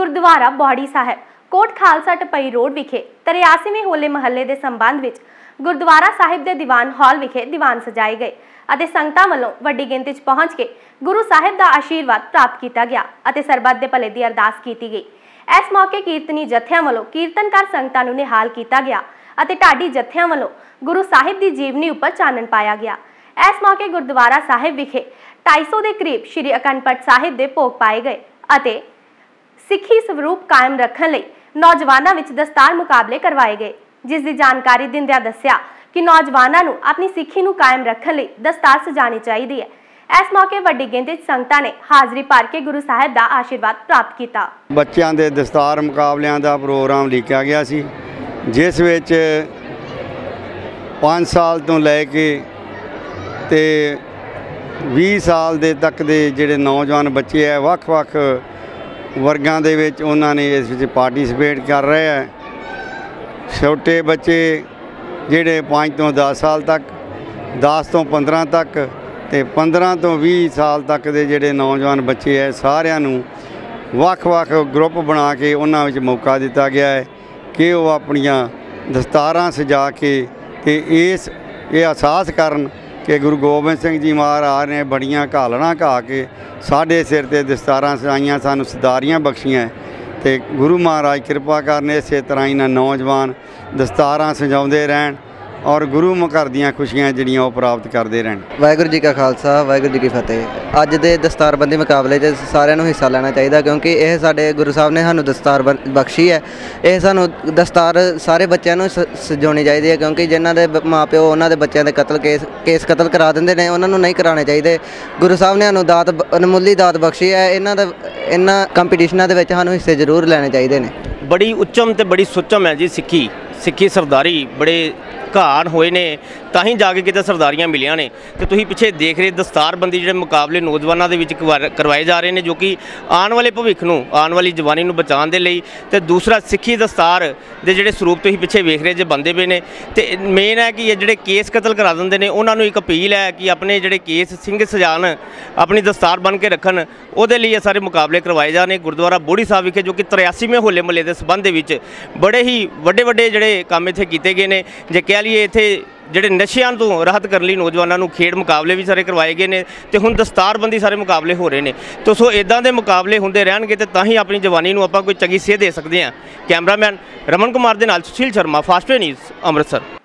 Gurdwara Bori Sahib, Kot Khalsa Tapai road ਵਿਖੇ 83ਵੇਂ ਹੋਲੇ ਮਹੱਲੇ ਦੇ ਸੰਬੰਧ ਵਿੱਚ ਗੁਰਦੁਆਰਾ ਸਾਹਿਬ ਦੇ ਦੀਵਾਨ ਹਾਲ ਵਿਖੇ ਦੀਵਾਨ ਸਜਾਏ ਗਏ ਅਤੇ ਸੰਗਤਾਂ ਵੱਲੋਂ ਵੱਡੀ ਗਿਣਤੀ 'ਚ ਪਹੁੰਚ ਕੇ ਗੁਰੂ ਸਾਹਿਬ ਦਾ ਆਸ਼ੀਰਵਾਦ ਪ੍ਰਾਪਤ ਕੀਤਾ ਗਿਆ ਅਤੇ ਸਰਬੱਤ ਦੇ ਭਲੇ ਦੀ ਅਰਦਾਸ ਕੀਤੀ ਗਈ। ਇਸ ਮੌਕੇ ਕੀਰਤਨੀ ਜਥਿਆਂ ਵੱਲੋਂ ਕੀਰਤਨਕਾਰ ਸੰਗਤਾਂ ਨੂੰ ਨਿਹਾਲ ਕੀਤਾ ਗਿਆ ਅਤੇ ਢਾਡੀ ਜਥਿਆਂ ਵੱਲੋਂ ਗੁਰੂ ਸਾਹਿਬ ਦੀ ਜੀਵਨੀ ਉੱਪਰ ਚਾਨਣ ਪਾਇਆ ਗਿਆ। ਇਸ ਮੌਕੇ ਗੁਰਦੁਆਰਾ ਸਾਹਿਬ ਵਿਖੇ 250 ਦੇ ਕਰੀਬ ਸ਼੍ਰੀ ਅਖੰਡ ਪਾਠ ਸਾਹਿਬ ਦੇ ਭੋਗ ਪਾਏ ਗਏ ਅਤੇ ਸਿੱਖੀ ਸਰੂਪ ਕਾਇਮ ਰੱਖਣ ਲਈ ਨੌਜਵਾਨਾਂ ਵਿੱਚ ਦਸਤਾਰ ਮੁਕਾਬਲੇ ਕਰਵਾਏ ਗਏ, ਜਿਸ ਦੀ ਜਾਣਕਾਰੀ ਦਿੰਦਿਆਂ ਦੱਸਿਆ ਕਿ ਨੌਜਵਾਨਾਂ ਨੂੰ ਆਪਣੀ ਸਿੱਖੀ ਨੂੰ ਕਾਇਮ ਰੱਖਣ ਲਈ ਦਸਤਾਰ ਸਜਾਣੀ ਚਾਹੀਦੀ ਹੈ। ਇਸ ਮੌਕੇ ਵੱਡੀ ਗਿਣਤੀ 'ਚ ਸੰਗਤਾਂ ਨੇ ਹਾਜ਼ਰੀ ਭਰ ਕੇ ਗੁਰੂ ਸਾਹਿਬ ਦਾ ਆਸ਼ੀਰਵਾਦ ਪ੍ਰਾਪਤ ਕੀਤਾ। ਬੱਚਿਆਂ ਦੇ ਦਸਤਾਰ ਮੁਕਾਬਲਿਆਂ ਦਾ ਪ੍ਰੋਗਰਾਮ ਲਿਖਿਆ ਗਿਆ ਸੀ, ਜਿਸ ਵਿੱਚ 5 ਸਾਲ ਤੋਂ ਲੈ ਕੇ ਤੇ 20 ਸਾਲ ਦੇ ਤੱਕ ਦੇ ਜਿਹੜੇ ਨੌਜਵਾਨ ਬੱਚੇ ਹੈ ਵੱਖ-ਵੱਖ ਵਰਗਾਂ ਦੇ ਵਿੱਚ ਉਹਨਾਂ ਨੇ ਇਸ ਵਿੱਚ ਪਾਰਟਿਸਿਪੇਟ ਕਰ ਰਹੇ ਹੈ। ਛੋਟੇ ਬੱਚੇ ਜਿਹੜੇ 5 ਤੋਂ 10 ਸਾਲ ਤੱਕ 10 ਤੋਂ 15 ਤੱਕ ਤੇ 15 ਤੋਂ 20 ਸਾਲ ਤੱਕ ਦੇ ਜਿਹੜੇ ਨੌਜਵਾਨ ਬੱਚੇ ਹੈ, ਸਾਰਿਆਂ ਨੂੰ ਵੱਖ-ਵੱਖ ਗਰੁੱਪ ਬਣਾ ਕੇ ਉਹਨਾਂ ਵਿੱਚ ਮੌਕਾ ਦਿੱਤਾ ਗਿਆ ਹੈ ਕਿ ਉਹ ਆਪਣੀਆਂ ਦਸਤਾਰਾਂ ਸਜਾ ਕੇ ਤੇ ਇਸ ਇਹ ਅਹਿਸਾਸ ਕਰਨ ਕਿ ਗੁਰੂ ਗੋਬਿੰਦ ਸਿੰਘ ਜੀ ਮਹਾਰਾਜ ਨੇ ਬੜੀਆਂ ਘਾਲਣਾ ਘਾ ਕੇ ਸਾਡੇ ਸਿਰ ਤੇ ਦਸਤਾਰਾਂ ਸਜਾਈਆਂ, ਸਾਨੂੰ ਸਦਾਰੀਆਂ ਬਖਸ਼ੀਆਂ ਤੇ ਗੁਰੂ ਮਹਾਰਾਜ ਕਿਰਪਾ ਕਰਨ, ਇਸੇ ਤਰ੍ਹਾਂ ਹੀ ਨਾ ਨੌਜਵਾਨ ਦਸਤਾਰਾਂ ਸਜਾਉਂਦੇ ਰਹਿਣ। ਔਰ ਗੁਰੂ ਮੁਖਰ ਦੀਆਂ ਖੁਸ਼ੀਆਂ ਜਿਹੜੀਆਂ ਉਹ ਪ੍ਰਾਪਤ ਕਰਦੇ ਰਹਿਣ। ਵਾਹਿਗੁਰੂ ਜੀ ਕਾ ਖਾਲਸਾ ਵਾਹਿਗੁਰੂ ਜੀ ਕੀ ਫਤਿਹ। ਅੱਜ ਦੇ ਦਸਤਾਰਬੰਦੀ ਮੁਕਾਬਲੇ 'ਚ ਸਾਰਿਆਂ ਨੂੰ ਹਿੱਸਾ ਲੈਣਾ ਚਾਹੀਦਾ ਕਿਉਂਕਿ ਇਹ ਸਾਡੇ ਗੁਰੂ ਸਾਹਿਬ ਨੇ ਸਾਨੂੰ ਦਸਤਾਰ ਬੰ- ਬਖਸ਼ੀ ਹੈ। ਇਹ ਸਾਨੂੰ ਦਸਤਾਰ ਸਾਰੇ ਬੱਚਿਆਂ ਨੂੰ ਸ- ਸਜਾਉਣੀ ਚਾਹੀਦੀ ਹੈ ਕਿਉਂਕਿ ਜਿਨ੍ਹਾਂ ਦੇ ਮਾਪਿਓ ਉਹਨਾਂ ਦੇ ਬੱਚਿਆਂ ਦੇ ਕਤਲ ਕੇਸ ਕੇਸ ਕਤਲ ਕਰਾ ਦਿੰਦੇ ਨੇ ਉਹਨਾਂ ਨੂੰ ਨਹੀਂ ਕਰਾਉਣੇ ਚਾਹੀਦੇ। ਗੁਰੂ ਸਾਹਿਬ ਨੇ ਸਾਨੂੰ ਦਾਤ ਅਨਮੁੱਲੀ ਦਾਤ ਬਖਸ਼ੀ ਹੈ। ਇਹਨਾਂ ਦਾ ਇਹਨਾਂ ਕੰਪੀਟੀਸ਼ਨਾਂ ਦੇ ਵਿੱਚ ਸਾਨੂੰ ਹਿੱਸੇ ਜ਼ਰੂਰ ਲੈਣੇ ਚਾਹੀਦੇ ਨੇ। ਬੜੀ ਉੱਚਮ ਤੇ ਬੜੀ ਸੁੱਚਮ ਹੈ ਜੀ ਸਿੱਖੀ। ਸਿੱਖੀ ਸਰਦਾਰੀ ਬੜੇ ਘਾਣ ਹੋਏ ਨੇ। ਤਾਂ ਹੀ ਜਾ ਕੇ ਕਿਤੇ ਸਰਦਾਰੀਆਂ ਮਿਲੀਆਂ ਨੇ। ਤੇ ਤੁਸੀਂ ਪਿੱਛੇ ਦੇਖ ਰਹੇ ਦਸਤਾਰਬੰਦੀ ਜਿਹੜੇ ਮੁਕਾਬਲੇ ਨੌਜਵਾਨਾਂ ਦੇ ਵਿੱਚ ਕਰਵਾ- ਕਰਵਾਏ ਜਾ ਰਹੇ ਨੇ, ਜੋ ਕਿ ਆਉਣ ਵਾਲੇ ਭਵਿੱਖ ਨੂੰ, ਆਉਣ ਵਾਲੀ ਜਵਾਨੀ ਨੂੰ ਬਚਾਉਣ ਦੇ ਲਈ। ਤੇ ਦੂਸਰਾ ਸਿੱਖੀ ਦਸਤਾਰ ਦੇ ਜਿਹੜੇ ਸਰੂਪ ਤੁਸੀਂ ਪਿੱਛੇ ਵੇਖ ਰਹੇ ਜੇ, ਬੰਦੇ ਪਏ ਨੇ। ਤੇ ਮੇਨ ਹੈ ਕਿ ਇਹ ਜਿਹੜੇ ਕੇਸ ਕਤਲ ਕਰਾ ਦਿੰਦੇ ਨੇ, ਉਹਨਾਂ ਨੂੰ ਇੱਕ ਅਪੀਲ ਹੈ ਕਿ ਆਪਣੇ ਜਿਹੜੇ ਕੇਸ ਸਿੰਘ ਸਜਾਨ ਆਪਣੀ ਦਸਤਾਰ ਬਣ ਕੇ ਰੱਖਣ, ਉਹਦੇ ਲਈ ਇਹ ਸਾਰੇ ਮੁਕਾਬਲੇ ਕਰਵਾਏ ਜਾ ਰਹੇ ਗੁਰਦੁਆਰਾ ਬੋੜੀ ਸਾਹਿਬ ਵਿਖੇ, ਜੋ ਕਿ 83ਵੇਂ ਹੋਲੇ ਮਹੱਲੇ ਦੇ ਸਬੰਧ ਦੇ ਵਿੱਚ ਬੜੇ ਹੀ ਵੱਡੇ ਵੱਡੇ ਜਿਹੜੇ ਕੰਮ ਇੱਥੇ ਕੀਤੇ ਗਏ ਨੇ। ਜੇ ਕਹਿ ਲਈਏ ਇੱਥੇ ਜਿਹੜੇ ਨਸ਼ਿਆਂ ਤੋਂ ਰਾਹਤ ਕਰਨ ਲਈ ਨੌਜਵਾਨਾਂ ਨੂੰ ਖੇਡ ਮੁਕਾਬਲੇ ਵੀ ਸਾਰੇ ਕਰਵਾਏ ਗਏ ਨੇ ਤੇ ਹੁਣ ਦਸਤਾਰਬੰਦੀ ਸਾਰੇ ਮੁਕਾਬਲੇ ਹੋ ਰਹੇ ਨੇ। ਤੋ ਸੋ ਇਦਾਂ ਦੇ ਮੁਕਾਬਲੇ ਹੁੰਦੇ ਰਹਿਣਗੇ ਤੇ ਤਾਂ ਹੀ ਆਪਣੀ ਜਵਾਨੀ ਨੂੰ ਆਪਾਂ ਕੋਈ ਚੰਗੀ ਸੇਧ ਦੇ ਸਕਦੇ ਹਾਂ। ਕੈਮਰਾਮੈਨ ਰਮਨ ਕੁਮਾਰ ਦੇ ਨਾਲ ਸੁਸ਼ੀਲ ਸ਼ਰਮਾ ਫਾਸਟਵੇ ਨਿਊਜ਼, ਅੰਮ੍ਰਿਤਸਰ।